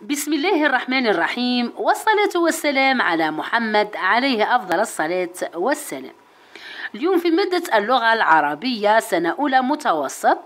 بسم الله الرحمن الرحيم والصلاة والسلام على محمد عليه أفضل الصلاة والسلام. اليوم في مادة اللغة العربية سنة أولى متوسط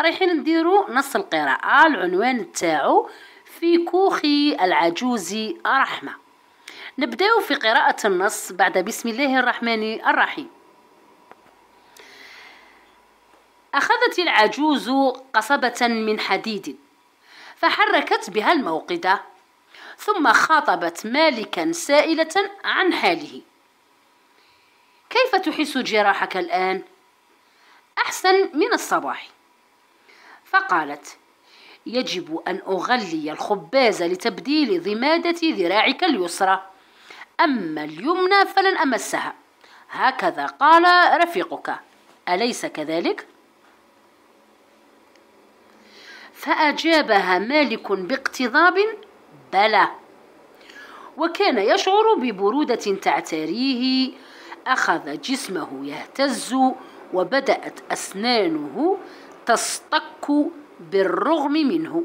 رايحين نديرو نص القراءة العنوان تاعو في كوخي العجوز رحمة نبداو في قراءة النص بعد بسم الله الرحمن الرحيم. أخذت العجوز قصبة من حديد. فحركت بها الموقدة ثم خاطبت مالكا سائلة عن حاله. كيف تحس جراحك الآن؟ أحسن من الصباح. فقالت يجب أن أغلي الخباز لتبديل ضمادة ذراعك اليسرى. أما اليمنى فلن أمسها. هكذا قال رفيقك. أليس كذلك؟ فأجابها مالك باقتضاب بلى. وكان يشعر ببرودة تعتريه أخذ جسمه يهتز وبدأت أسنانه تصطك بالرغم منه.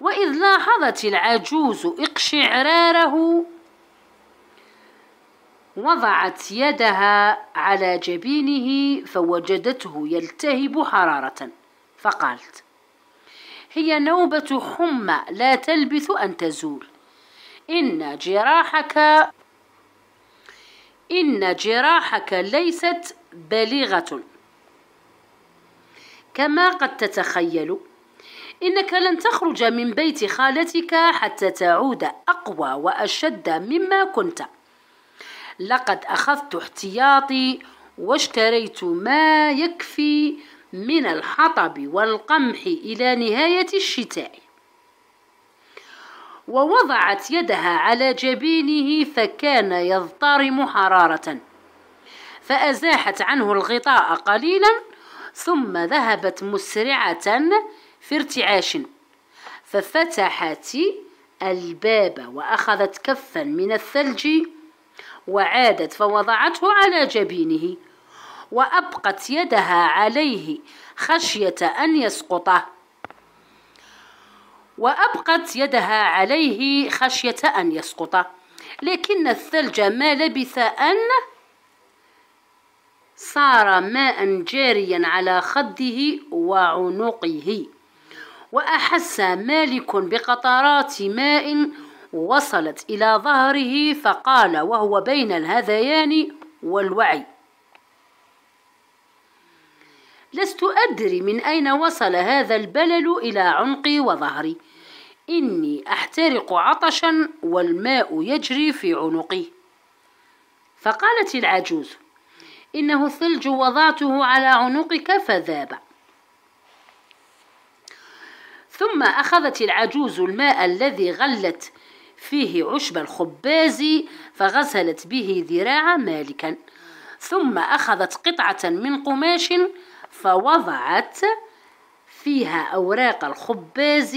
وإذ لاحظت العجوز اقشعراره وضعت يدها على جبينه فوجدته يلتهب حرارة. فقالت هي نوبة حمى لا تلبث أن تزول. إن جراحك إن جراحك ليست بالغة كما قد تتخيل إنك لن تخرج من بيت خالتك حتى تعود أقوى وأشد مما كنت. لقد أخذت احتياطي واشتريت ما يكفي من الحطب والقمح إلى نهاية الشتاء. ووضعت يدها على جبينه فكان يضطرم حرارة. فأزاحت عنه الغطاء قليلا ثم ذهبت مسرعة في ارتعاش. ففتحت الباب وأخذت كفا من الثلج وعادت فوضعته على جبينه. وأبقت يدها عليه خشية أن يسقطه وأبقت يدها عليه خشية أن يسقط. لكن الثلج ما لبث أن صار ماء جاريا على خده وعنقه. وأحس مالك بقطرات ماء وصلت إلى ظهره فقال وهو بين الهذيان والوعي. لست أدري من أين وصل هذا البلل إلى عنقي وظهري. إني أحترق عطشا والماء يجري في عنقي. فقالت العجوز إنه الثلج وضعته على عنقك فذاب. ثم أخذت العجوز الماء الذي غلت فيه عشب الخباز فغسلت به ذراع مالكا. ثم أخذت قطعة من قماش فوضعت فيها أوراق الخباز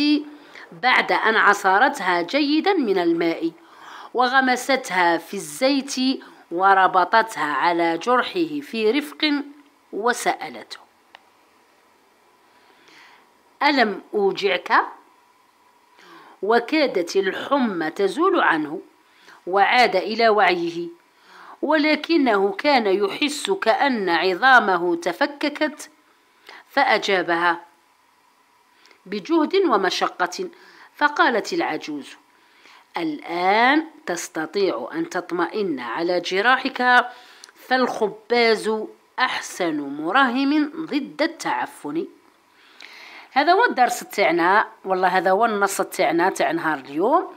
بعد أن عصرتها جيدا من الماء وغمستها في الزيت وربطتها على جرحه في رفق وسألته ألم أوجعك؟ وكادت الحمى تزول عنه وعاد إلى وعيه ولكنه كان يحس كأن عظامه تفككت فأجابها بجهد ومشقة. فقالت العجوز الآن تستطيع أن تطمئن على جراحك فالخباز أحسن مرهم ضد التعفن. هذا هو الدرس تاعنا والله هذا هو النص تاعنا تاع نهار اليوم.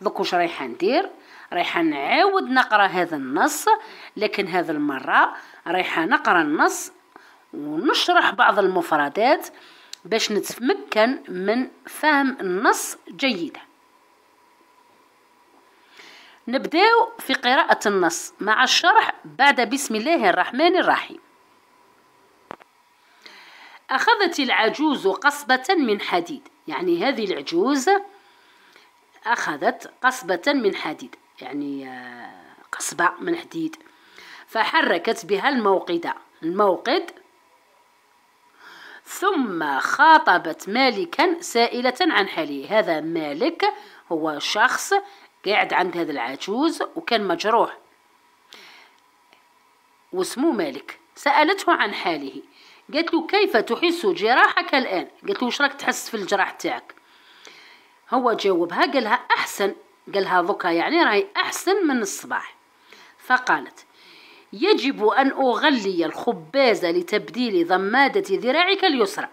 دوك واش رايحه ندير؟ رايحه نعاود نقرأ هذا النص لكن هذه المرة رايحه نقرأ النص ونشرح بعض المفردات باش نتمكن من فهم النص جيدا. نبداو في قراءة النص مع الشرح بعد بسم الله الرحمن الرحيم. أخذت العجوز قصبة من حديد. يعني هذه العجوز أخذت قصبة من حديد. يعني آه، قصبة من حديد. فحركت بها الموقدة. الموقد ثم خاطبت مالكا سائلة عن حاله هذا مالك هو شخص قاعد عند هذا العجوز وكان مجروح. واسمه مالك. سألته عن حاله. قالت له كيف تحس جراحك الآن؟ قالت له وش راك تحس في الجراح تاعك؟ هو جاوبها قالها أحسن. قالها ذكا يعني راهي أحسن من الصباح. فقالت يجب أن أغلي الخباز لتبديل ضمادة ذراعك اليسرى.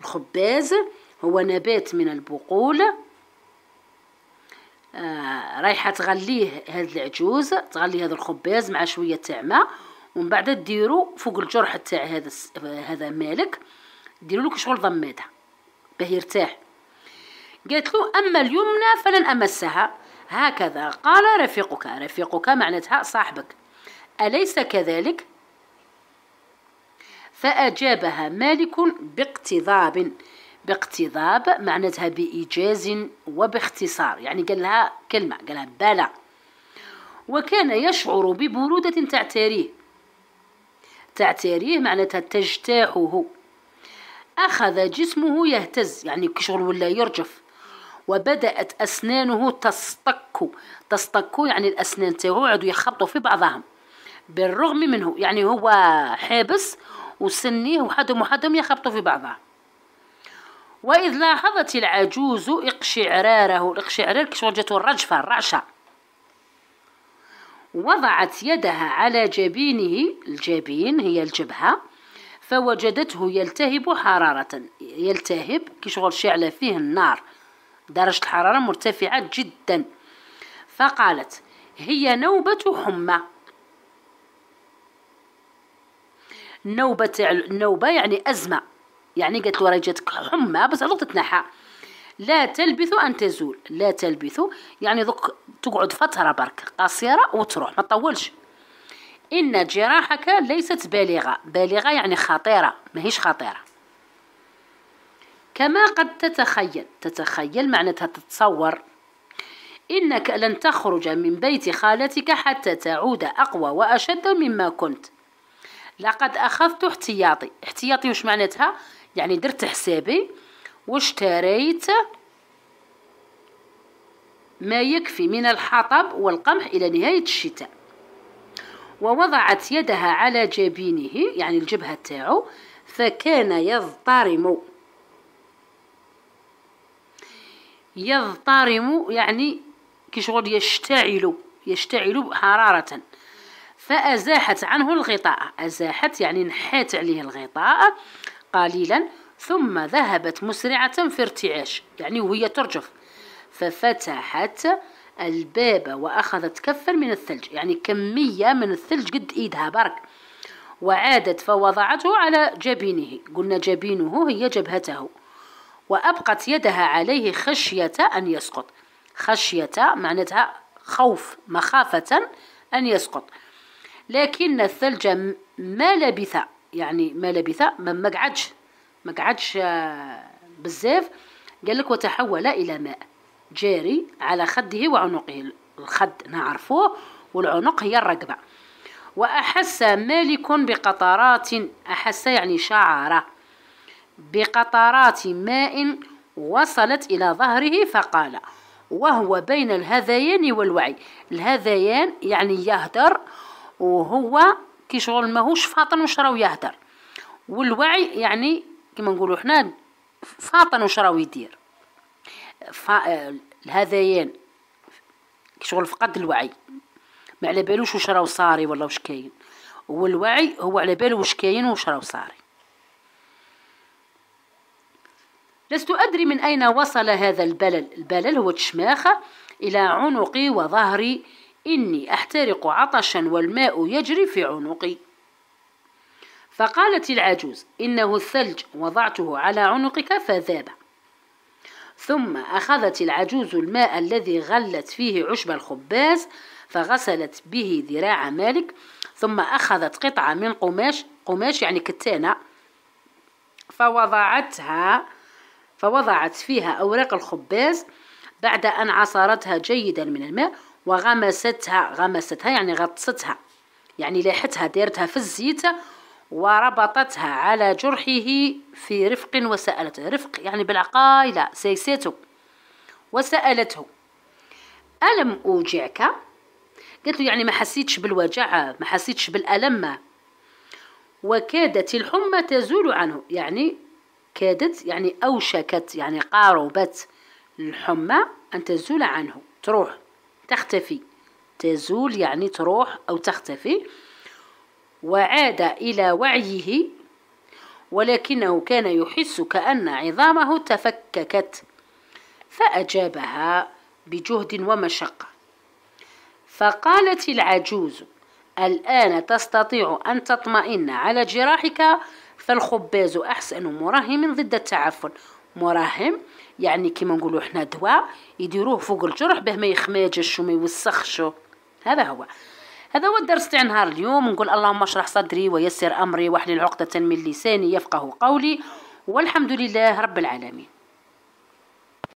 الخباز هو نبات من البقول. آه رايحة تغليه هذا العجوز تغلي هذا الخباز مع شوية تاع ماء ومن بعد ديرو فوق الجرح تاع هذا هذا مالك. ديروا له شغل ضمادة باه يرتاح. قالت له أما اليمنى فلن أمسها. هكذا قال رفيقك. رفيقك معناتها صاحبك. أليس كذلك؟ فأجابها مالك باقتضاب باقتضاب معناتها بإيجاز وباختصار يعني قال لها كلمة قال لها بلى. وكان يشعر ببرودة تعتريه. تعتريه معناتها تجتاحه. أخذ جسمه يهتز يعني كشغل ولا يرجف. وبدأت أسنانه تصطك تصطك يعني الأسنان تاعو عدو يخبطوا في بعضهم. بالرغم منه. يعني هو حابس وسنيه وحدهم وحدهم يخبطوا في بعضها. وإذ لاحظت العجوز اقشعراره الاقشعرار كشغل جاتو الرجفة الرعشة. وضعت يدها على جبينه الجبين هي الجبهة فوجدته يلتهب حرارة. يلتهب كشغل شعلة فيه النار. درجة الحرارة مرتفعة جدا. فقالت هي نوبة حمى. نوبة النوبة يعني أزمة. يعني قالت له جاتك حمى بس على تتنحى لا تلبث أن تزول. لا تلبث. يعني ذوك تقعد فترة برك قصيرة وتروح ما تطولش. إن جراحك ليست بالغة. بالغة يعني خطيرة ماهيش خطيرة. كما قد تتخيل تتخيل معناتها تتصور إنك لن تخرج من بيت خالتك حتى تعود أقوى وأشد مما كنت. لقد أخذت احتياطي. احتياطي وش معناتها؟ يعني درت حسابي واشتريت ما يكفي من الحطب والقمح إلى نهاية الشتاء. ووضعت يدها على جبينه يعني الجبهة تاعو فكان يضطرم. يضطرم يعني كشغل يشتعل يشتعل حرارة. فأزاحت عنه الغطاء. أزاحت يعني نحات عليه الغطاء قليلا ثم ذهبت مسرعة في ارتعاش يعني وهي ترجف. ففتحت الباب وأخذت كفا من الثلج يعني كمية من الثلج قد إيدها برك وعادت فوضعته على جبينه. قلنا جبينه هي جبهته. وأبقت يدها عليه خشية أن يسقط. خشية معناتها خوف مخافة أن يسقط. لكن الثلج ما لبث يعني ما لبث ما قعدش ما قعدش آه، بزاف. قال لك وتحول إلى ماء جاري على خده وعنقه الخد نعرفوه والعنق هي الرقبة. وأحس مالك بقطرات أحس يعني شعر بقطرات ماء وصلت إلى ظهره فقال وهو بين الهذيان والوعي. الهذيان يعني يهدر وهو كي شغل ماهوش فاطن وش راهو يهدر. والوعي يعني كما نقولوا حنا فاطن وش راهو يدير الهذيان شغل فقد الوعي. ما على بالوش وش راهو صاري ولا وش كاين. والوعي هو على باله وش كاين وش راهو صاري. لست أدري من أين وصل هذا البلل. البلل هو الشماخة إلى عنقي وظهري إني أحترق عطشا والماء يجري في عنقي. فقالت العجوز إنه الثلج وضعته على عنقك فذاب. ثم أخذت العجوز الماء الذي غلت فيه عشب الخباز فغسلت به ذراع مالك ثم أخذت قطعة من قماش قماش يعني كتانة فوضعتها فوضعت فيها أوراق الخباز بعد أن عصرتها جيدا من الماء وغمستها غمستها يعني غطستها. يعني لاحتها ديرتها في الزيت وربطتها على جرحه في رفق وسألته. رفق يعني بالعقايلة سيسته وسألته ألم أوجعك؟ قالت له يعني ما حسيتش بالوجع ما حسيتش بالألم. وكادت الحمى تزول عنه. يعني كادت يعني أوشكت يعني قاربت الحمى أن تزول عنه. تروح. تختفي. تزول يعني تروح أو تختفي. وعاد إلى وعيه ولكنه كان يحس كأن عظامه تفككت فأجابها بجهد ومشقة. فقالت العجوز الآن تستطيع أن تطمئن على جراحك فالخباز أحسن مراهم ضد التعفن. مراهم يعني كما نقولوا إحنا دواء يديروه فوق الجرح به ما يخماجش وما يوسخش. هذا هو. هذا هو الدرس تاع نهار اليوم. نقول اللهم اشرح صدري ويسر أمري واحلل عقدة من لساني يفقه قولي والحمد لله رب العالمين.